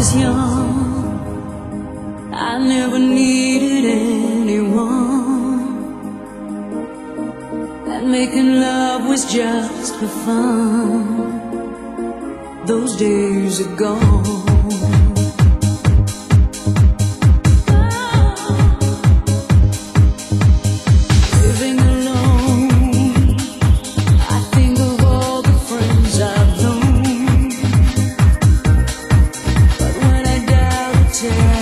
was young, I never needed anyone. And making love was just for fun. Those days are gone. Oh. Living alone. share.